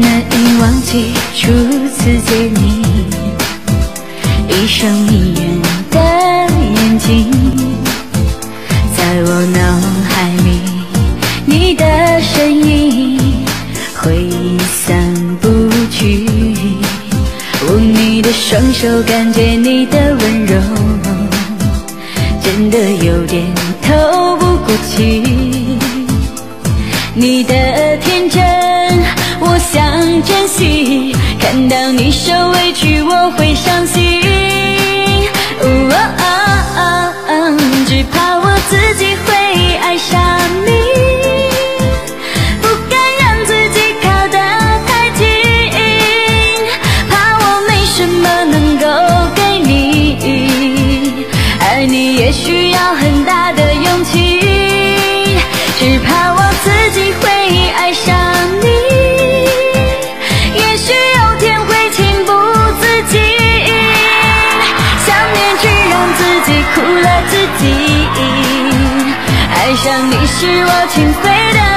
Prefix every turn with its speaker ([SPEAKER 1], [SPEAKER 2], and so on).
[SPEAKER 1] 难以忘记初次见你，一双迷人的眼睛，在我脑海里，你的身影挥散不去。握你的双手，感觉你的温柔，真的有点透不过气。你的天真，惜。看到你受委屈，我会伤心。只怕我自己会爱上你，不敢让自己靠得太近，怕我没什么能够给你。爱你也需要很大苦了自己。爱上你是我情非得。